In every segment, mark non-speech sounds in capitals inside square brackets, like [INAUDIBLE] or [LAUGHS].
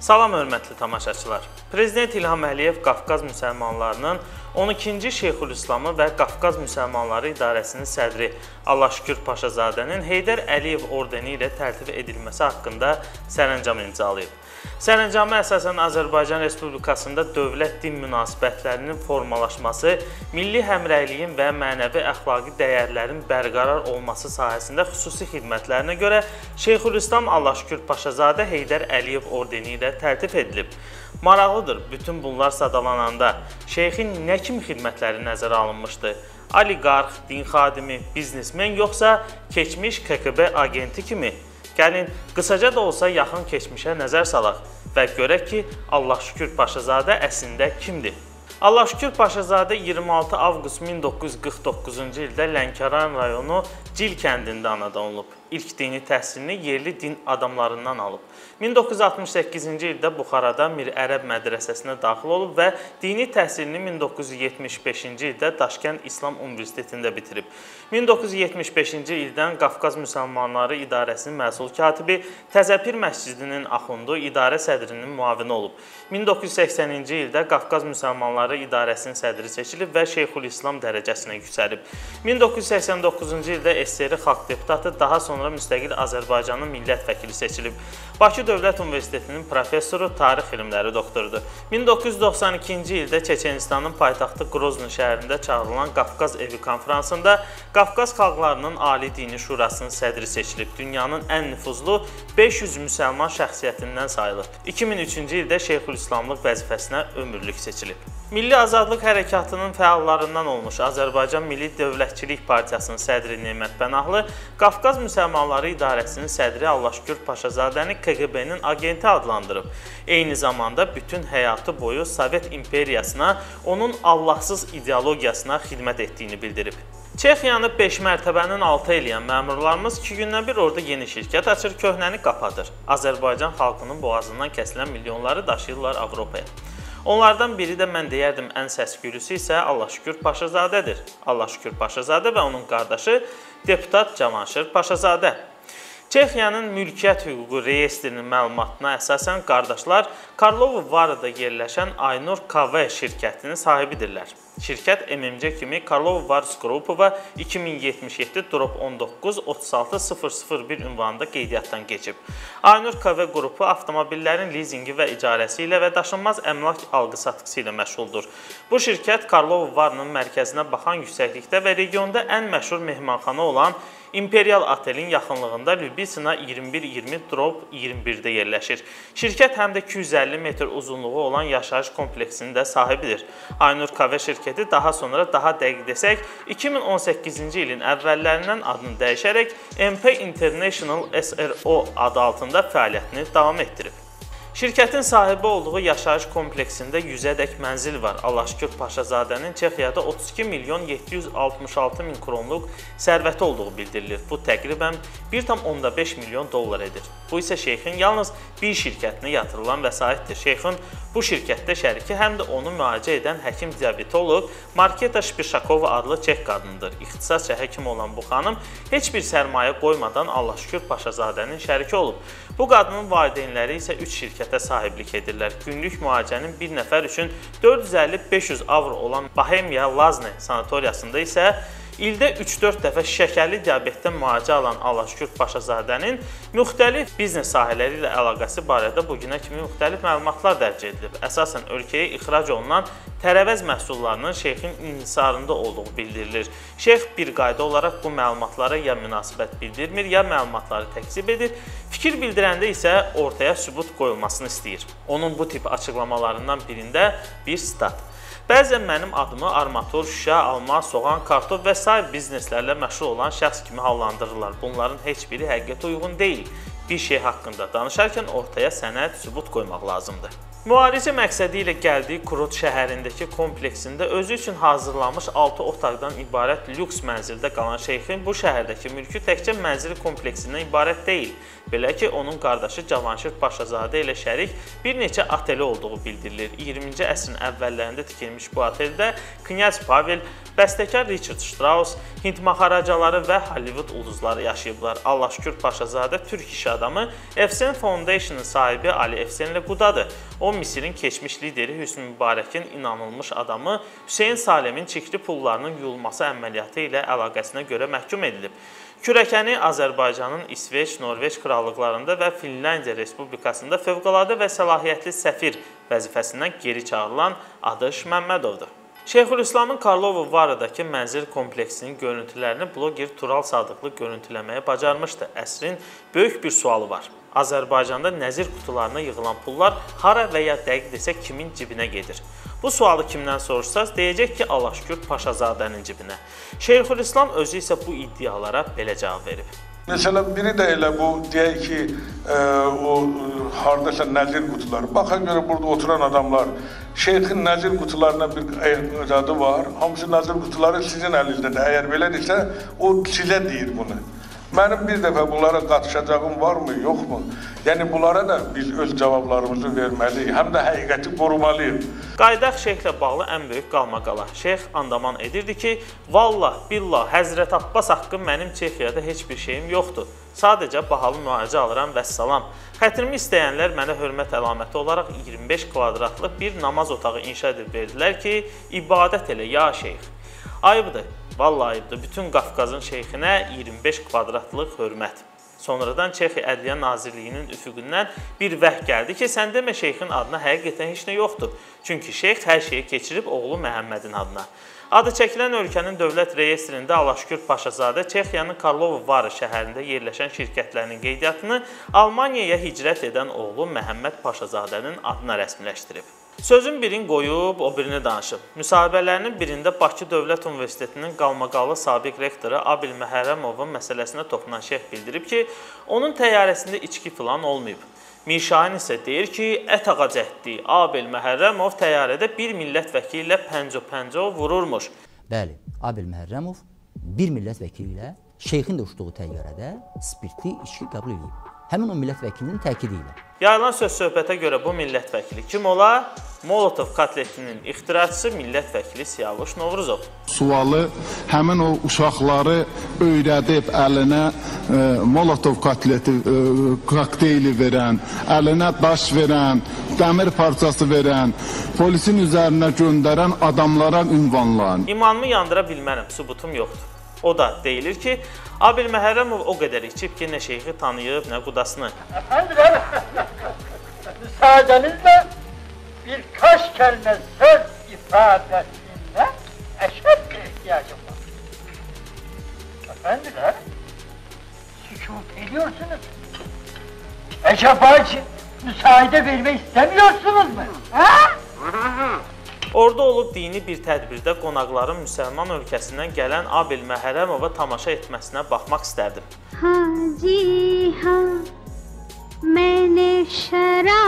Salam hörmətli tamaşaçılar. Prezident İlham Əliyev Qafqaz müsəlmanlarının 12-ci Şeyxülislamı və Qafqaz müsəlmanları idarəsinin sədri Allahşükür Paşazadənin Heydər Əliyev ordeni ilə təltif edilməsi haqqında sərəncam imzalayıb. Sərəncama əsasən Azərbaycan Respublikasında dövlət-din münasibətlərinin formalaşması, milli həmrəyliyin və mənəvi əxlaqi dəyərlərin bərqərar olması sahəsində xüsusi xidmətlərinə görə Şeyxülislam Allahşükür Paşazadə Heydər Əliyev ordeni ilə təltif edilib. Maraqlıdır, bütün bunlar sadalananda şeyxin nə kimi xidmətləri nəzərə alınmışdı? Oliqarx, din xadimi, biznesmen yoxsa keçmiş KGB agenti kimi? Gəlin qısaca da olsa yaxın keçmişə nəzər salaq və görək ki, Allah şükür Paşazadə əslində kimdir? Allah şükür Paşazadə 26 avqust 1949-cu ildə Lənkəran rayonu Cil kəndində anadan olub. İlk dini təhsilini yerli din adamlarından alıb. 1968-ci ildə Buxarada Mir Ərəb mədrəsəsinə daxil olub və dini təhsilini 1975-ci ildə Daşkənd İslam Universitetində bitirib. 1975-ci ildən Qafqaz Müsəlmanları İdarəsinin məsul katibi, Təzəpir məscidinin axundu, idarə sədrinin müavini olub. 1980-ci ildə Qafqaz Müsəlmanları İdarəsinin sədri seçilib və Şeyxülislam dərəcəsinə yüksəlib. 1989-cu ildə SSR xalq deputatı, daha sonra müstəqil Azərbaycanın millət vəkili seçilib. Bakı Dövlət Universitetinin professoru, tarix elmləri doktorudur. 1992-ci ildə Çeçenistanın paytaxtı Qrozny şəhərində çağırılan Qafqaz evi konfransında Qafqaz xalqlarının Ali Dini Şurasının sədri seçilib. Dünyanın ən nüfuzlu 500 müsəlman şəxsiyyətindən sayılır. 2003-cü ildə Şeyxülislamlıq vəzifəsinə ömürlük seçilib. Milli Azadlıq Hərəkatının fəallarından olmuş Azərbaycan Milli Dövlətçilik Partiyasının sədri Nemət Pənahlı Qafqaz Müsəlmanları İdarəsinin sədri Allahşükür Paşazadəni KQB-nin agenti adlandırıb. Eyni zamanda bütün həyatı boyu Sovet imperiyasına, onun Allahsız ideologiyasına xidmət etdiyini bildirib. Çexiyanı 5 mərtəbənin altı eləyən məmurlarımız 2 gündən bir orada yeni şirkət açır, köhnəni qapadır. Azərbaycan xalqının boğazından kəsilən milyonları daşıyırlar Avropaya. Onlardan biri də mən deyərdim ən səs-küylüsü isə Allah şükür Paşazadədir. Allah şükür Paşazadə və onun qardaşı deputat Cavanşir Paşazadə. Çexiyanın mülkiyyət hüququ reyestrinin məlumatına əsasən qardaşlar Karlov Varada yerləşən Aynur KV şirkətinin sahibidirlər. Şirkət MMC kimi Karlov Vars Qrupova 2077 19 36001 ünvanında qeydiyyatdan keçib. Aynur KV qrupu avtomobillərin lizinqi və icarəsi ilə və daşınmaz əmlak alqı-satqısı ilə məşğuldur. Bu şirkət Karlov Varnın mərkəzinə baxan yüksəklikdə və regionda ən məşhur mehmanxana olan İmperial Otelin yaxınlığında Lübisina 2120-21-də yerləşir. Şirkət həm də 250 metr uzunluğu olan yaşayış kompleksinin də sahibidir. Aynur KV şirkəti daha sonra daha dəqiq desək 2018-ci ilin əvvəllərindən adını dəyişərək MP International SRO adı altında fəaliyyətini davam etdirib. Şirkətin sahibi olduğu yaşayış kompleksində 100-ədək mənzil var. Allahşükür Paşazadənin Çexiyada 32 milyon 766 min kronluq sərvəti olduğu bildirilir. Bu təqribən 1,5 milyon dollar edir. Bu isə şeyxin yalnız bir şirkətinə yatırılan vəsaitdir. Şeyxin bu şirkətdə şəriki həm də onu müalicə edən həkim diabetoloq Marketa Şpişakova adlı çex qadındır. İxtisasca həkim olan bu xanım heç bir sərmayə qoymadan Allahşükür Paşazadənin şəriki olub. Bu qadının valideynləri isə 3 şirkətə sahiblik edirlər. Günlük müalicənin bir nəfər üçün 450-500 avro olan Bohemia Lazne sanatoriyasında isə İldə 3-4 dəfə şəkərli diabetdən müalicə alan Allahşükür Paşazadənin müxtəlif biznes sahələri ilə əlaqəsi barədə bu günə kimi müxtəlif məlumatlar dərc edilib. Əsasən ölkəyə ixrac olunan tərəvəz məhsullarının şeyxin inhisarında olduğu bildirilir. Şeyx bir qayda olaraq bu məlumatlara ya münasibət bildirmir, ya məlumatları təkzib edir. Fikir bildirəndə isə ortaya sübut qoyulmasını istəyir. Onun bu tip açıqlamalarından birində bir stat Bəzən mənim adımı armatur, şüşə, alma, soğan, kartof və sair bizneslərlə məşğul olan şəxs kimi hallandırırlar. Bunların heç biri həqiqətə uyğun deyil. Bir şey haqqında danışarkən ortaya sənəd, sübut qoymaq lazımdır. Müalicə məqsədi ilə gəldiyi Kurot şəhərindəki kompleksində özü üçün hazırlanmış 6 otaqdan ibarət lüks mənzildə qalan şeyxin bu şəhərdəki mülkü təkcə mənzil kompleksindən ibarət deyil. Belə ki, onun qardaşı Cavanşir Paşazadə ilə şərik bir neçə ateli olduğu bildirilir. 20-ci əsrin əvvəllərində tikilmiş bu oteldə Knyaz Pavel, Bəstəkar Richard Strauss, Hind maxaracaları və Hollywood ulduzları yaşayıblar. Allah şükür Paşazadə türk iş adamı Efsen Foundation-ın sahibi Ali Efsenlə qudadır. O Misirin keçmiş lideri Hüsnü Mübarəkin inanılmış adamı Hüseyn Salemin çikli pullarının yuyulması əməliyyatı ilə əlaqəsinə görə məhkum edilib. Kürəkəni Azərbaycanın İsveç, Norveç krallıqlarında və Finlandiya Respublikasında fövqəladə və səlahiyyətli səfir vəzifəsindən geri çağırılan Adış Məmmədovdur. Şeyxülislamın Karlovu Varadakı mənzil kompleksinin görüntülərini bloger Tural Sadıqlı görüntüləməyə bacarmışdı. Əsrin böyük bir sualı var. Azərbaycanda nəzir qutularına yığılan pullar hara və ya dəqiq desək kimin cibinə gedir? Bu sualı kimdən soruşsaz, deyəcək ki, Allah şükür Paşazadənin cibinə. Şeyxülislam özü isə bu iddialara belə cavab verib. Mesela biri de elə bu deyək ki, e, o e, hardasa nəzir qutuları. Baxa görə burada oturan adamlar şeyxin nəzir qutularına bir adı var. Hamısı nəzir qutuları sizin əlinizdədir. Əgər belədirsə, o sizə deyir bunu. Mənim bir dəfə bunlara qatışacağım varmı, yoxmu? Yəni bunlara da biz öz cavablarımızı verməliyik, həm də həqiqəti qorumalıyıq. Qaydaq şeyxlə bağlı ən böyük qalmaqala. Şeyx andaman edirdi ki, vallah, billah, Həzrət Abbas haqqı mənim Çexiyada heç bir şeyim yoxdur. Sadəcə bahalı müalicə alıram və salam. Xətrimi istəyənlər mənə hörmət əlaməti olaraq 25 kvadratlıq bir namaz otağı inşa edib verdilər ki, ibadət elə ya şeyx. Ayıbdır. Vallahi ayıbdır. Bütün Qafqazın şeyxinə 25 kvadratlıq hörmət. Sonradan Çexiya Ədliyyə Nazirliyinin üfüqündən bir vəh gəldi ki, sən demə şeyxin adına həqiqətən heç nə yoxdur. Çünki şeyx hər şeyi keçirib oğlu Məhəmmədin adına. Adı çəkilən ölkənin dövlət reyestrində Alaşkür Paşazadə Çexiyanın Karlov Varı şəhərində yerləşən şirkətlərinin qeydiyyatını Almaniyaya hicrət edən oğlu Məhəmməd Paşazadənin adına rəsmiləşdirib. Sözün birini qoyub, o birini danışıb. Müsahibələrinin birində Bakı Dövlət Universitetinin qalmaqallı sabiq rektoru Abil Məhərrəmovun məsələsinə toxunan şeyx bildirib ki, onun təyyarəsində içki filan olmayıb. Mişahin isə deyir ki, ət ağac ətdi. Abil Məhərrəmov təyyarədə bir millət vəkili ilə pənco-pənco vururmuş. Bəli, Abil Məhərrəmov bir millət vəkili ilə şeyxin də uçduğu təyyarədə spirtli içki qəbul edib. Həmin o millət vəkilinin təkidi ilə. Yayılan söz söhbətə görə bu millət vəkili kim ola? Molotov kotletinin ixtiraçısı millət vəkili Siyavuş Novruzov. Sualı həmin o uşaqları öyrədib əlinə e, Molotov kotleti e, kokteyli verən, əlinə daş verən, dəmir parçası verən, polisin üzərinə göndərən adamlara ünvanlan. İmanımı yandıra bilmərəm, sübutum yoxdur. O da deyilir ki, Abil Məhərrəmov o qədər içib ki, nə şeyxi tanıyıb, nə qudasını. Efendiler, [LAUGHS] müsaadenizle birkaç kəlmə söz ifadəsində əşəd ehtiyacım var. Efendiler, sükut ediyorsunuz. Acaba müsaade vermek istemiyorsunuz mu? Ha? Orada olub dini bir tədbirdə qonaqların müsəlman ölkəsindən gələn Abil Məhərrəmova tamaşa etməsinə baxmaq istərdim. Hacı ha, mənə şərab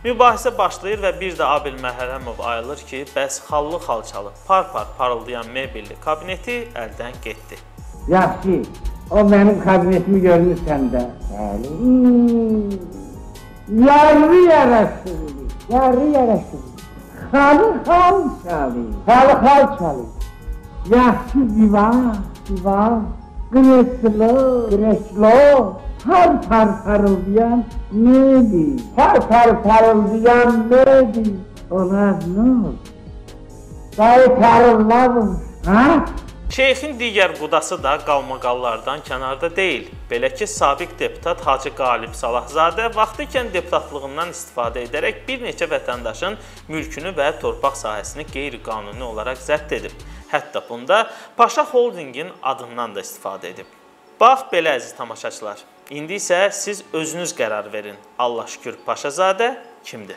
Mübahisə başlayır və bir də Abil Məhərrəmov ayılır ki, bəs xallı xalçalı, par-par parıldayan mebelli kabineti əldən getdi. Yaxşı, o benim kabinetimi görmüşsən də. Bəli. Hmm. Yarı yaraşır, yarı yaraşır. Halı hal çalı, halı hal çalı. Yaxşı divan, divan, güneşli, güneşli. Par par parıldayan neydi? Par par parıldayan neydi? Onlar oldu? Dayı parılmamış, ha? Şeyxin digər qudası da qalmaqallardan kənarda deyil. Belə ki, sabiq deputat Hacı Qalib Salahzadə vaxtı ikən deputatlığından istifadə edərək bir neçə vətəndaşın mülkünü və torpaq sahəsini qeyri-qanuni olaraq zəbt edib. Hətta bunda Paşa Holdingin adından da istifadə edib. Bax belə əziz tamaşaçılar. İndi isə siz özünüz qərar verin. Allah şükür Paşazadə kimdir?